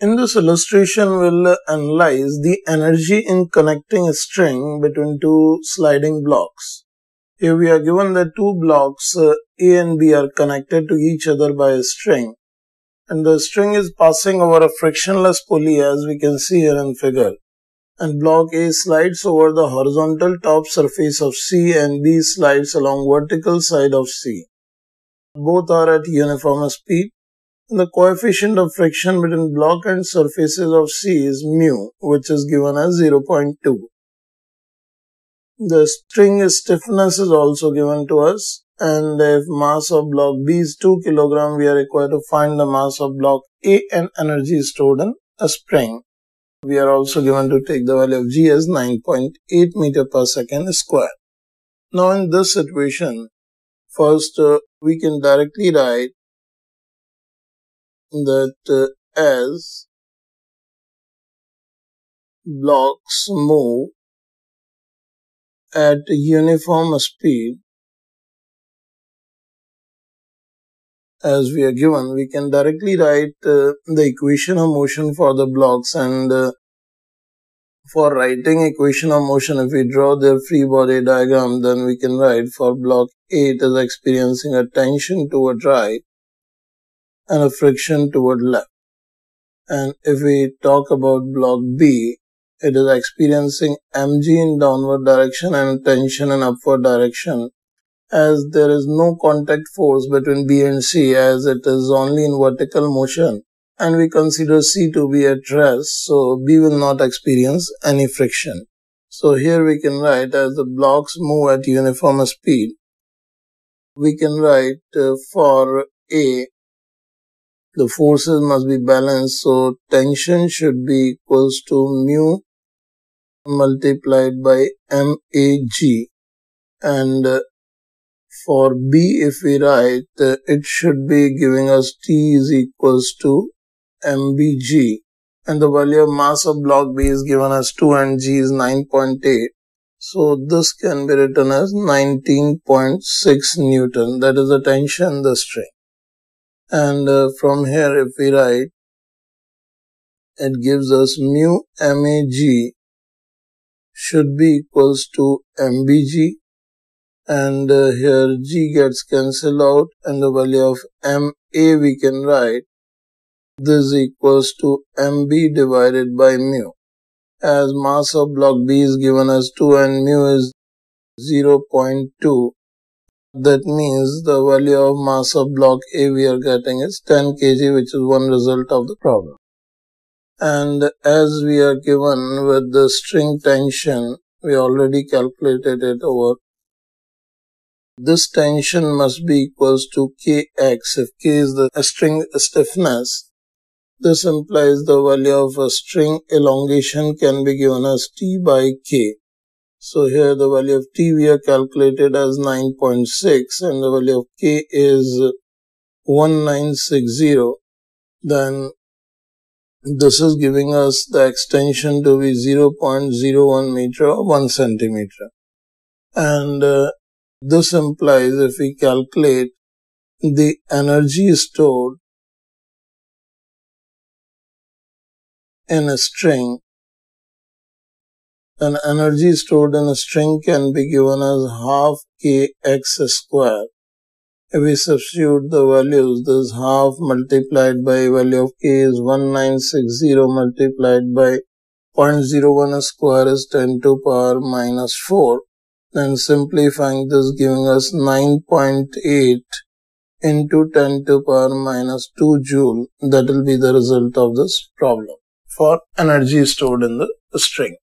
In this illustration, we'll analyze the energy in connecting a string between two sliding blocks. Here we are given that two blocks uh, A and B are connected to each other by a string and the string is passing over a frictionless pulley as we can see here in figure and block A slides over the horizontal top surface of C and B slides along vertical side of C. Both are at uniform speed the coefficient of friction between block and surfaces of C is mu, which is given as 0.2. The string stiffness is also given to us and if mass of block B is 2 kg, we are required to find the mass of block A and energy stored in a spring. We are also given to take the value of G as 9.8 meter per second square. Now in this situation, first uh, we can directly write that uh, as blocks move at uniform speed as we are given, we can directly write uh, the equation of motion for the blocks and uh, for writing equation of motion, if we draw the free body diagram, then we can write for block A, it is experiencing a tension toward right and a friction toward left. And if we talk about block B, it is experiencing mg in downward direction and tension in upward direction as there is no contact force between B and C as it is only in vertical motion and we consider C to be at rest so B will not experience any friction. So here we can write as the blocks move at uniform speed we can write uh, for A the forces must be balanced so tension should be equals to mu multiplied by mag and uh, for b if we write uh, it should be giving us t is equals to mbg and the value of mass of block b is given as 2 and g is 9.8 so this can be written as 19.6 newton. That is the tension the string and uh, from here if we write it gives us mu mag should be equals to mbg and uh, here g gets cancelled out and the value of ma we can write. This equals to mb divided by mu. As mass of block b is given as 2 and mu is 0.2 that means the value of mass of block A we are getting is 10 kg which is one result of the problem. And as we are given with the string tension, we already calculated it over. This tension must be equals to Kx. If K is the string stiffness, this implies the value of a string elongation can be given as T by K. So here the value of t we have calculated as 9.6 and the value of k is 1960. Then this is giving us the extension to be 0.01 meter or 1 centimeter. And uh, this implies if we calculate the energy stored in a string an energy stored in a string can be given as half kx square. If we substitute the values, this half multiplied by value of k is 1960 multiplied by 0.01 square is 10 to power minus 4. Then simplifying this giving us 9.8 into 10 to power minus 2 joule. That will be the result of this problem for energy stored in the string.